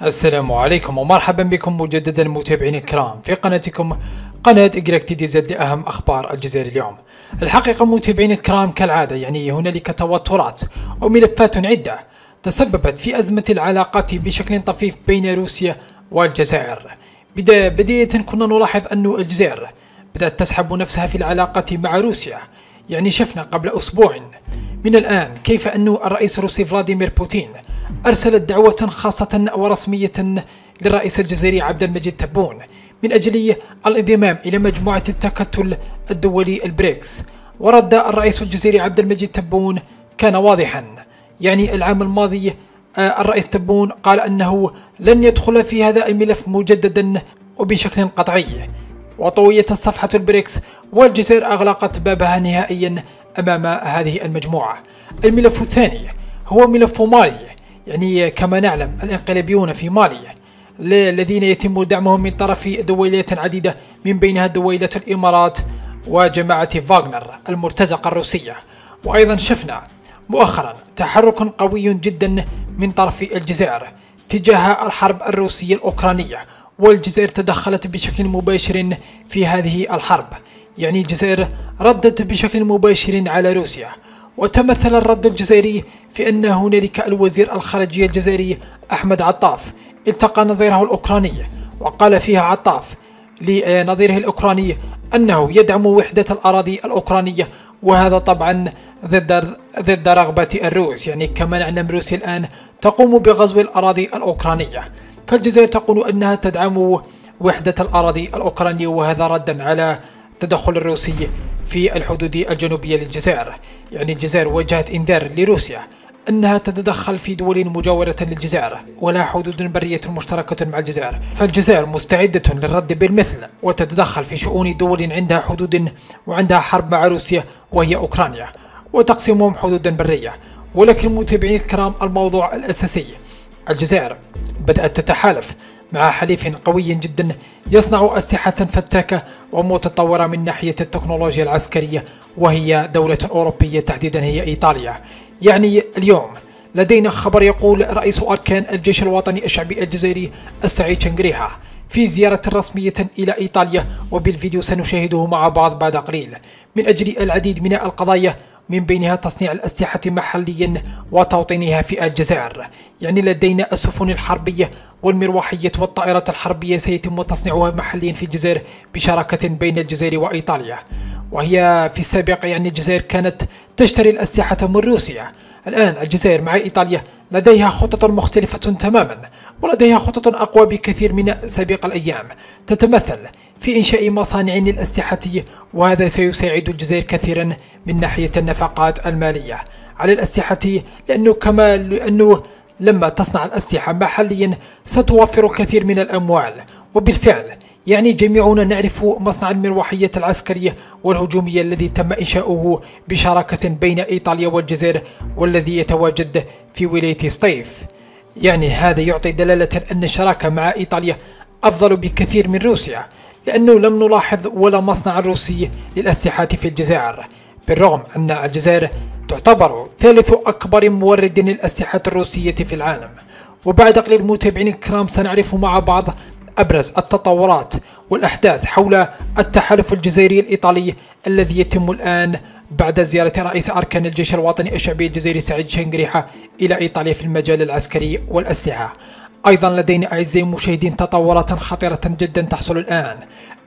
السلام عليكم ومرحبا بكم مجددا متابعين الكرام في قناتكم قناة إجراك تي دي زد لأهم أخبار الجزائر اليوم. الحقيقة متابعين الكرام كالعادة يعني هنالك توترات وملفات عدة تسببت في أزمة العلاقات بشكل طفيف بين روسيا والجزائر. بدا بداية كنا نلاحظ أن الجزائر بدأت تسحب نفسها في العلاقات مع روسيا يعني شفنا قبل أسبوع. من الآن كيف أن الرئيس الروسي فلاديمير بوتين أرسلت دعوة خاصة ورسمية للرئيس الجزائري عبد المجيد تبون من أجل الانضمام إلى مجموعة التكتل الدولي البريكس. ورد الرئيس الجزائري عبد المجيد تبون كان واضحا يعني العام الماضي آه، الرئيس تبون قال أنه لن يدخل في هذا الملف مجددا وبشكل قطعي. وطويت صفحة البريكس والجزائر أغلقت بابها نهائيا أمام هذه المجموعة. الملف الثاني هو ملف مالي يعني كما نعلم الإنقلابيون في مالي الذين يتم دعمهم من طرف دويلات عديدة من بينها دويلة الإمارات وجماعة فاغنر المرتزقة الروسية. وأيضا شفنا مؤخرا تحرك قوي جدا من طرف الجزائر تجاه الحرب الروسية الأوكرانية والجزائر تدخلت بشكل مباشر في هذه الحرب. يعني الجزائر ردت بشكل مباشر على روسيا. وتمثل الرد الجزائري في أن هنالك الوزير الخارجية الجزائري أحمد عطاف التقى نظيره الأوكراني وقال فيها عطاف لنظيره الأوكراني أنه يدعم وحدة الأراضي الأوكرانية وهذا طبعا ضد ضد رغبة الروس يعني كما نعلم روسيا الآن تقوم بغزو الأراضي الأوكرانية. فالجزائر تقول أنها تدعم وحدة الأراضي الأوكرانية وهذا ردا على التدخل الروسي في الحدود الجنوبية للجزائر. يعني الجزائر وجهت إنذار لروسيا أنها تتدخل في دول مجاورة للجزائر ولا حدود برية مشتركة مع الجزائر. فالجزائر مستعدة للرد بالمثل وتتدخل في شؤون دول عندها حدود وعندها حرب مع روسيا وهي أوكرانيا وتقسمهم حدودا برية. ولكن متابعين الكرام الموضوع الأساسي. الجزائر بدأت تتحالف مع حليف قوي جدا يصنع أسلحة فتاكة ومتطورة من ناحية التكنولوجيا العسكرية وهي دولة أوروبية تحديدا هي إيطاليا. يعني اليوم لدينا خبر يقول رئيس أركان الجيش الوطني الشعبي الجزائري السعيد شنقريحة في زيارة رسمية إلى إيطاليا وبالفيديو سنشاهده مع بعض بعد قليل. من أجل العديد من القضايا من بينها تصنيع الأسلحة محليا وتوطينها في الجزائر. يعني لدينا السفن الحربية والمروحية والطائرات الحربية سيتم تصنيعها محليا في الجزائر بشراكة بين الجزائر وإيطاليا. وهي في السابق يعني الجزائر كانت تشتري الأسلحة من روسيا. الآن الجزائر مع إيطاليا لديها خطط مختلفة تماما ولديها خطط أقوى بكثير من سابق الأيام. تتمثل في إنشاء مصانع للأسلحة وهذا سيساعد الجزائر كثيرا من ناحية النفقات المالية على الأسلحة لأنه كما لأنه لما تصنع الأسلحة محليا ستوفر كثير من الأموال. وبالفعل يعني جميعنا نعرف مصنع المروحية العسكرية والهجومية الذي تم إنشاؤه بشراكة بين إيطاليا والجزائر والذي يتواجد في ولاية سطيف. يعني هذا يعطي دلالة أن الشراكة مع إيطاليا أفضل بكثير من روسيا. لأنه لم نلاحظ ولا مصنع روسي للأسلحة في الجزائر بالرغم أن الجزائر تعتبر ثالث أكبر مورد للأسلحة الروسية في العالم. وبعد قليل متابعين الكرام سنعرف مع بعض أبرز التطورات والأحداث حول التحالف الجزائري الإيطالي الذي يتم الآن بعد زيارة رئيس أركان الجيش الوطني الشعبي الجزائري سعيد شنقريحة إلى إيطاليا في المجال العسكري والأسلحة. أيضا لدينا أعزائي المشاهدين تطورات خطيرة جدا تحصل الآن.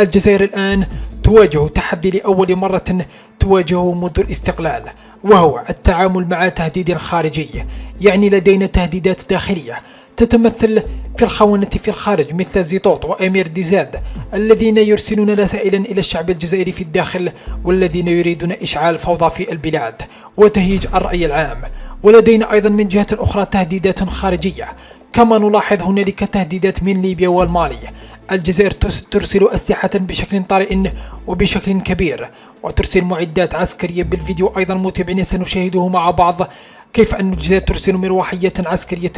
الجزائر الآن تواجه تحدي لأول مرة تواجهه منذ الاستقلال وهو التعامل مع تهديد خارجي. يعني لدينا تهديدات داخلية تتمثل في الخونة في الخارج مثل زيطوط وأمير ديزاد الذين يرسلون رسائلا إلى الشعب الجزائري في الداخل والذين يريدون إشعال فوضى في البلاد وتهيج الرأي العام. ولدينا أيضا من جهة أخرى تهديدات خارجية كما نلاحظ هنالك تهديدات من ليبيا والمالي. الجزائر ترسل أسلحة بشكل طارئ وبشكل كبير وترسل معدات عسكرية بالفيديو أيضا متابعين سنشاهده مع بعض. كيف أن الجزائر ترسل مروحية عسكرية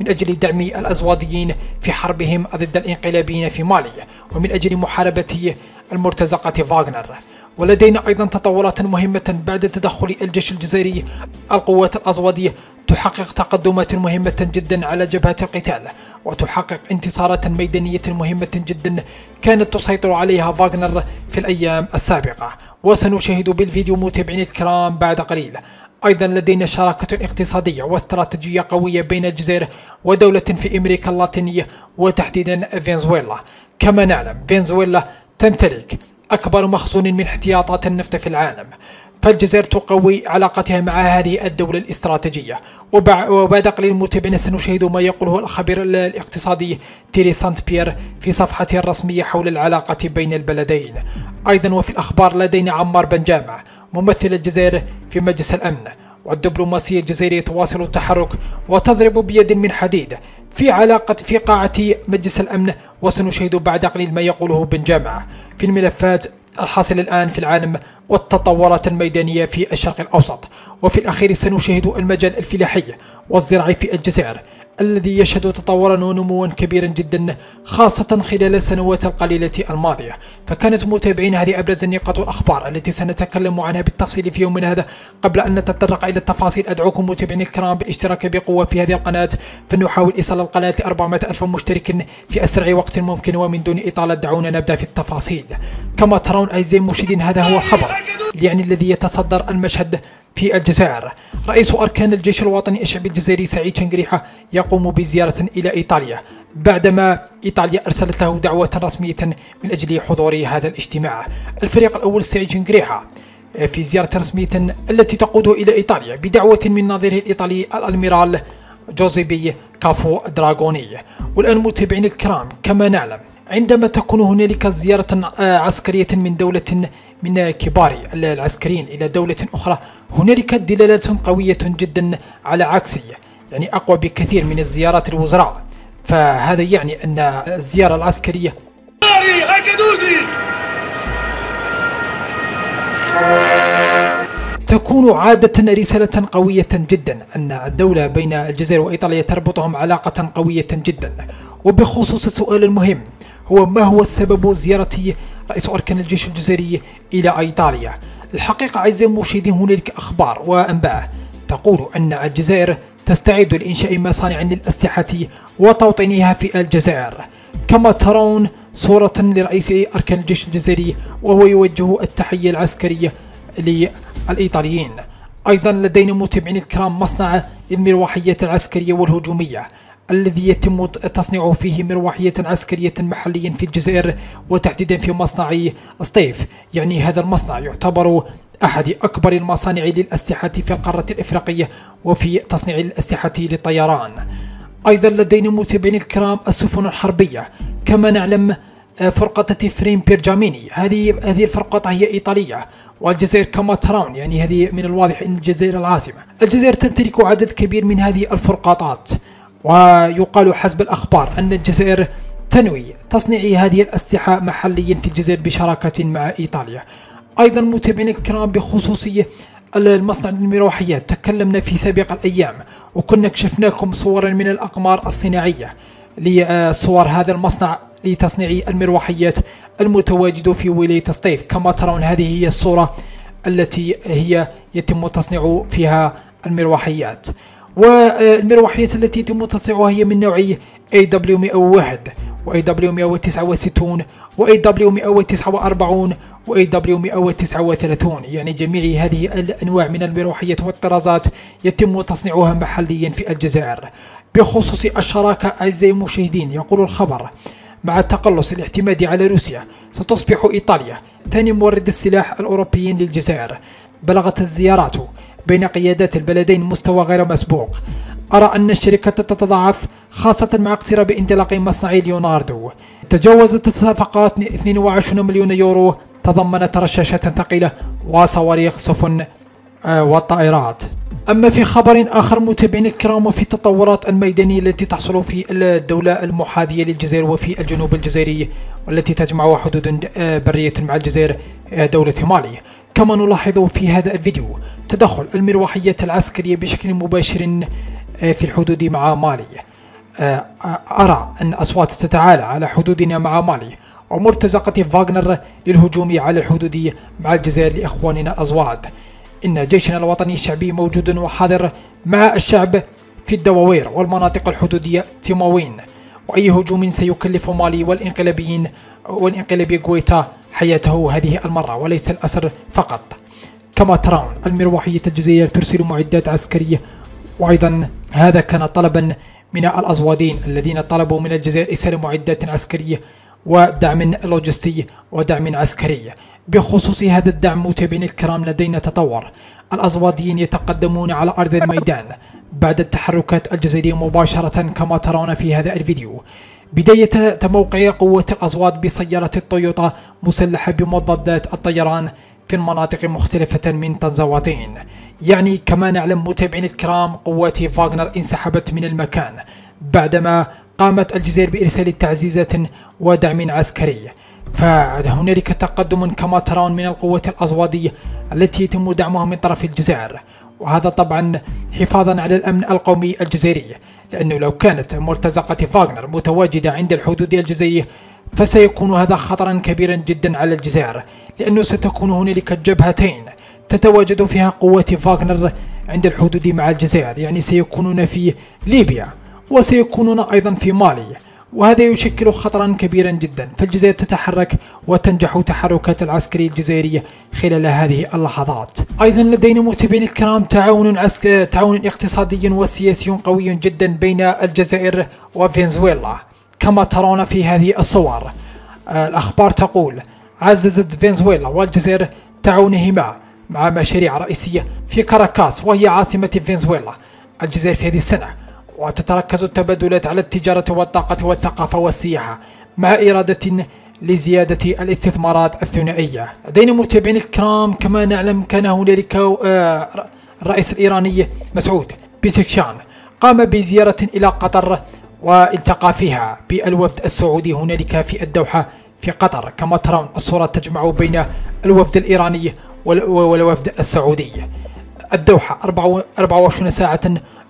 من أجل دعم الأزواديين في حربهم ضد الانقلابيين في مالي ومن أجل محاربة المرتزقة فاغنر. ولدينا أيضا تطورات مهمة بعد تدخل الجيش الجزائري. القوات الأزودية تحقق تقدمات مهمة جدا على جبهة القتال وتحقق انتصارات ميدانية مهمة جدا كانت تسيطر عليها فاغنر في الأيام السابقة. وسنشاهد بالفيديو متابعين الكرام بعد قليل. أيضا لدينا شراكة اقتصادية واستراتيجية قوية بين الجزائر ودولة في أمريكا اللاتينية وتحديدا فنزويلا. كما نعلم فنزويلا تمتلك أكبر مخزون من احتياطات النفط في العالم. فالجزائر تقوي علاقتها مع هذه الدولة الاستراتيجية. وبعد قليل متابعين سنشاهد ما يقوله الخبير الاقتصادي تيري سانت بيير في صفحته الرسمية حول العلاقة بين البلدين. أيضا وفي الأخبار لدينا عمار بن جامع ممثل الجزائر في مجلس الأمن. والدبلوماسية الجزائرية تواصل التحرك وتضرب بيد من حديد في علاقة في قاعة مجلس الأمن وسنشاهد بعد قليل ما يقوله بن جامع. في الملفات الحاصل الآن في العالم والتطورات الميدانية في الشرق الأوسط وفي الأخير سنشاهد المجال الفلاحي والزراعي في الجزائر. الذي يشهد تطورا ونموا كبيرا جدا خاصة خلال السنوات القليلة الماضية. فكانت متابعين هذه أبرز النقاط والأخبار التي سنتكلم عنها بالتفصيل في يومنا هذا. قبل أن نتطرق إلى التفاصيل أدعوكم متابعين الكرام بالاشتراك بقوة في هذه القناة. فنحاول إيصال القناة ل 400 ألف مشترك في أسرع وقت ممكن ومن دون إطالة. دعونا نبدأ في التفاصيل. كما ترون أعزائي المشاهدين هذا هو الخبر. يعني الذي يتصدر المشهد في الجزائر. رئيس أركان الجيش الوطني الشعبي الجزائري سعيد شنقريحة يقوم بزيارة إلى إيطاليا بعدما إيطاليا أرسلت له دعوة رسمية من أجل حضور هذا الاجتماع. الفريق الأول سعيد شنقريحة في زيارة رسمية التي تقوده إلى إيطاليا بدعوة من نظيره الإيطالي الألميرال جوزيبي كافو دراغوني. والآن متابعين الكرام كما نعلم عندما تكون هنالك زيارة عسكرية من دولة من كبار العسكريين إلى دولة أخرى هنالك دلالات قوية جدا على عكسية يعني أقوى بكثير من الزيارات الوزراء. فهذا يعني أن الزيارة العسكرية تكون عادة رسالة قوية جدا أن الدولة بين الجزائر وإيطاليا تربطهم علاقة قوية جدا. وبخصوص السؤال المهم هو ما هو السبب زيارة رئيس أركان الجيش الجزائري إلى إيطاليا؟ الحقيقة أعزائي المشاهدين هنالك أخبار وأنباء تقول أن الجزائر تستعد لإنشاء مصانع للأسلحة وتوطينها في الجزائر. كما ترون صورة لرئيس أركان الجيش الجزائري وهو يوجه التحية العسكرية للإيطاليين. أيضا لدينا متابعين الكرام مصنع للمروحيات العسكرية والهجومية. الذي يتم تصنيعه فيه مروحية عسكرية محليا في الجزائر وتحديدا في مصنع سطيف. يعني هذا المصنع يعتبر أحد أكبر المصانع للأسلحة في القارة الإفريقية وفي تصنيع الأسلحة للطيران. أيضا لدينا متابعين الكرام السفن الحربية. كما نعلم فرقة تفريم بيرجاميني. هذه هذه الفرقة هي إيطالية والجزائر كما ترون. يعني هذه من الواضح أن الجزائر العاصمة. الجزائر تمتلك عدد كبير من هذه الفرقاطات. ويقال حسب الأخبار أن الجزائر تنوي تصنيع هذه الأسلحة محليا في الجزائر بشراكة مع إيطاليا. أيضا متابعين الكرام بخصوصية المصنع المروحيات تكلمنا في سابق الأيام وكنا كشفناكم صورا من الأقمار الصناعية لصور هذا المصنع لتصنيع المروحيات المتواجد في ولاية سطيف. كما ترون هذه هي الصورة التي هي يتم تصنيع فيها المروحيات. والمروحيات التي يتم تصنيعها هي من نوعية AW101 و AW169 و AW149 و AW139 يعني جميع هذه الأنواع من المروحيات والطرازات يتم تصنيعها محليا في الجزائر. بخصوص الشراكة أعزائي المشاهدين يقول الخبر مع التقلص الاعتمادي على روسيا ستصبح إيطاليا ثاني مورد السلاح الأوروبيين للجزائر. بلغت الزيارات بين قيادات البلدين مستوى غير مسبوق. أرى أن الشركة تتضاعف خاصة مع اقتراب انطلاق مصنع ليوناردو. تجاوزت الصفقات 22 مليون يورو تضمنت رشاشات ثقيلة وصواريخ سفن آه، والطائرات. أما في خبر آخر متابعين الكرام وفي التطورات الميدانية التي تحصل في الدولة المحاذية للجزائر وفي الجنوب الجزائري والتي تجمع حدود آه، برية مع الجزائر آه، دولة مالي. كما نلاحظ في هذا الفيديو تدخل المروحية العسكرية بشكل مباشر آه، في الحدود مع مالي. آه، أرى أن أصوات تتعالى على حدودنا مع مالي. ومرتزقة فاغنر للهجوم على الحدود مع الجزائر لإخواننا الأزواد إن جيشنا الوطني الشعبي موجود وحاضر مع الشعب في الدواوير والمناطق الحدودية تيموين. وأي هجوم سيكلف مالي والإنقلابيين والإنقلابي كويتا حياته هذه المرة وليس الأسر فقط. كما ترون المروحية الجزائر ترسل معدات عسكرية. وأيضا هذا كان طلبا من الأزوادين الذين طلبوا من الجزائر إرسال معدات عسكرية ودعم لوجستي ودعم عسكري. بخصوص هذا الدعم متابعين الكرام لدينا تطور. الأزواديين يتقدمون على أرض الميدان بعد التحركات الجزائرية مباشرة كما ترون في هذا الفيديو. بداية تموقع قوة الأزواد بسيارة التويوتا مسلحة بمضادات الطيران في المناطق مختلفة من تنزواتين. يعني كما نعلم متابعين الكرام قوات فاغنر انسحبت من المكان بعدما قامت الجزائر بإرسال تعزيزات ودعم عسكري. فهنالك تقدم كما ترون من القوة الأزوادية التي يتم دعمها من طرف الجزائر. وهذا طبعا حفاظا على الأمن القومي الجزائري. لأنه لو كانت مرتزقة فاغنر متواجدة عند الحدود الجزائرية فسيكون هذا خطرا كبيرا جدا على الجزائر لأنه ستكون هنالك جبهتين تتواجد فيها قوات فاغنر عند الحدود مع الجزائر يعني سيكونون في ليبيا وسيكونون أيضا في مالي. وهذا يشكل خطرا كبيرا جدا. فالجزائر تتحرك وتنجح تحركات العسكرية الجزائرية خلال هذه اللحظات. أيضا لدينا متابعين الكرام تعاون عسك... تعاون اقتصادي وسياسي قوي جدا بين الجزائر وفنزويلا. كما ترون في هذه الصور. الأخبار تقول عززت فنزويلا والجزائر تعاونهما مع مشاريع رئيسية في كاراكاس وهي عاصمة فنزويلا الجزائر في هذه السنة. وتتركز التبادلات على التجارة والطاقة والثقافة والسياحة مع إرادة لزيادة الاستثمارات الثنائية. لدينا متابعين الكرام كما نعلم كان هنالك آه، الرئيس الإيراني مسعود بيسكشان قام بزيارة إلى قطر والتقى فيها. بالوفد السعودي هنالك في الدوحة في قطر كما ترون الصورة تجمع بين الوفد الإيراني والوفد السعودي. الدوحة 24 ساعة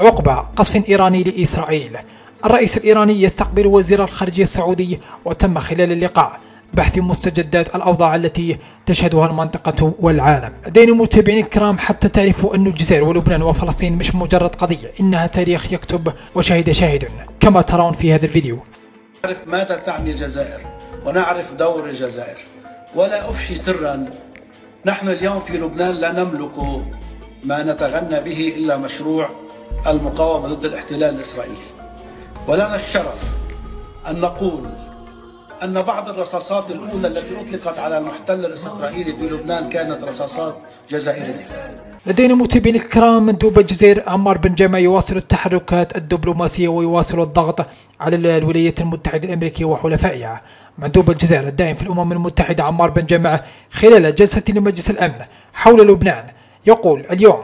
عقب قصف إيراني لإسرائيل. الرئيس الإيراني يستقبل وزير الخارجية السعودي وتم خلال اللقاء بحث مستجدات الأوضاع التي تشهدها المنطقة والعالم. لدينا متابعين الكرام حتى تعرفوا أن الجزائر ولبنان وفلسطين مش مجرد قضية إنها تاريخ يكتب وشهد شاهد. كما ترون في هذا الفيديو. نعرف ماذا تعني الجزائر ونعرف دور الجزائر. ولا أفشي سرا نحن اليوم في لبنان لا نملك ما نتغنى به إلا مشروع المقاومة ضد الاحتلال الإسرائيلي. ولنا الشرف أن نقول أن بعض الرصاصات الأولى التي أطلقت على المحتل الإسرائيلي في لبنان كانت رصاصات جزائرية. لدينا متابعين الكرام مندوب الجزائر عمار بن جامع يواصل التحركات الدبلوماسية ويواصل الضغط على الولايات المتحدة الأمريكية وحلفائها. مندوب الجزائر الدائم في الأمم المتحدة عمار بن جامع خلال جلسة لمجلس الأمن حول لبنان يقول اليوم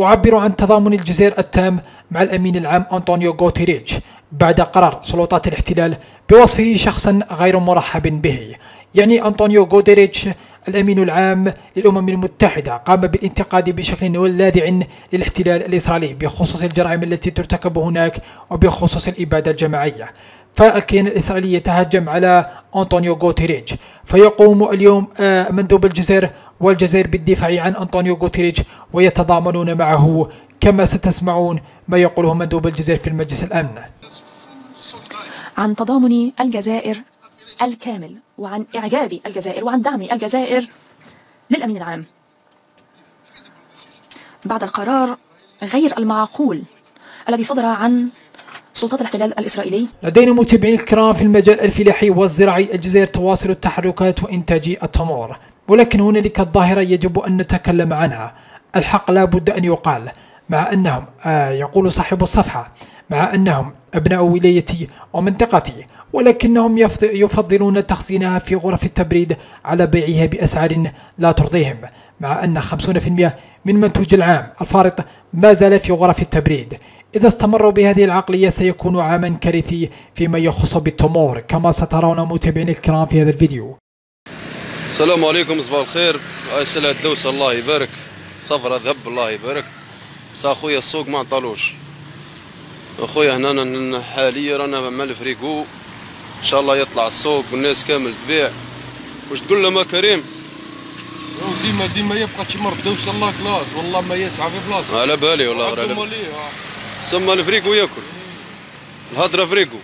أعبر عن تضامن الجزائر التام مع الأمين العام أنطونيو غوتيريتش بعد قرار سلطات الاحتلال بوصفه شخصا غير مرحب به. يعني أنطونيو غوتيريتش الأمين العام للأمم المتحدة قام بالانتقاد بشكل لاذع للاحتلال الإسرائيلي بخصوص الجرائم التي ترتكب هناك وبخصوص الإبادة الجماعية. فكان الإسرائيلي يتهجم على أنطونيو غوتيريتش فيقوم اليوم آه، مندوب الجزائر والجزائر بالدفاع عن أنطونيو غوتيريتش ويتضامنون معه كما ستسمعون ما يقوله مندوب الجزائر في المجلس الأمن. عن تضامن الجزائر الكامل وعن إعجاب الجزائر وعن دعم الجزائر للأمين العام. بعد القرار غير المعقول الذي صدر عن سلطات الاحتلال الإسرائيلي. لدينا متابعين الكرام في المجال الفلاحي والزراعي الجزائر تواصل التحركات وإنتاج التمور. ولكن هنالك ظاهرة يجب أن نتكلم عنها. الحق لا بد أن يقال مع أنهم آه يقول صاحب الصفحة مع أنهم أبناء ولايتي ومنطقتي ولكنهم يفضلون تخزينها في غرف التبريد على بيعها بأسعار لا ترضيهم مع أن 50% من منتوج العام الفارط ما زال في غرف التبريد. إذا استمروا بهذه العقلية سيكون عاما كارثي فيما يخص بالتمور كما سترون متابعين الكرام في هذا الفيديو. السلام عليكم صباح الخير. هاي سلعة الدوسة الله يبارك. صفرة ذهب الله يبارك. بس أخويا السوق ما عطالوش أخويا هنا حاليا رانا مع الفريقو إن شاء الله يطلع السوق والناس كامل تبيع. واش تقول لهم كريم؟ ديما ديما يبقى شي مرة دوس الله كلاس والله ما يسعى في بلاصه على بالي والله على بالي سما الفريقو ياكل. الهضرة فريقو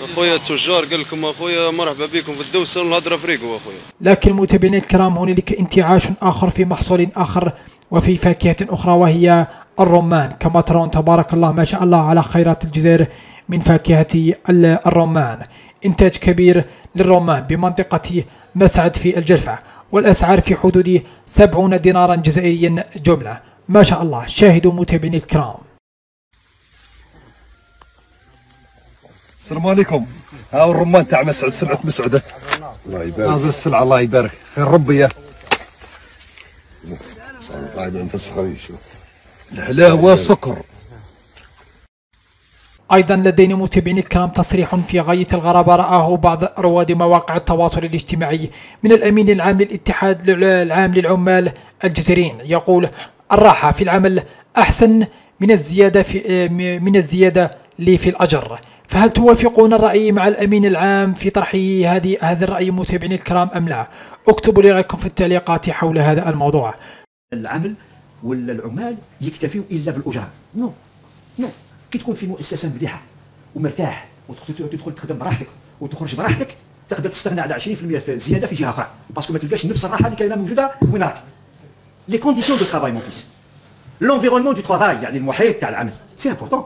أخويا التجار قال لكم أخويا مرحبا بكم في الدوسة والهضره فريقو أخويا. لكن متابعينا الكرام هنالك انتعاش آخر في محصول آخر وفي فاكهة أخرى وهي الرمان. كما ترون تبارك الله ما شاء الله على خيرات الجزائر من فاكهة ال- الرمان. إنتاج كبير للرمان بمنطقة مسعد في الجرفة والأسعار في حدود 70 دينارا جزائريا جملة. ما شاء الله شاهدوا متابعينا الكرام. السلام عليكم. ها هو الرمان تاع مسعد سلعة مسعدة. الله يبارك. نازل السلعة الله يبارك. خير ربي نفسخ هذه شوف. الحلاوة والسكر. أيضا لدينا متابعينا الكرام تصريح في غاية الغرابة. رآه بعض رواد مواقع التواصل الاجتماعي من الأمين العام للاتحاد العام للعمال الجزائريين. يقول الراحة في العمل أحسن من الزيادة في من الزيادة لي في الأجر. فهل توافقون الرأي مع الأمين العام في طرح هذه هذا الرأي متابعينا الكرام أم لا؟ اكتبوا لي رأيكم في التعليقات حول هذا الموضوع. العمل ولا العمال يكتفيوا إلا بالأجرة. non. non. كي تكون في مؤسسة مليحة ومرتاح وتدخل تدخل تخدم براحتك وتخرج براحتك تقدر تستغنى على 20% في زيادة في جهة أخرى. parce que ما تلقاش نفس الراحة اللي كاينة موجودة وين راك les conditions de travail mon fils l'environnement de travail يعني المحيط تاع العمل. c'est important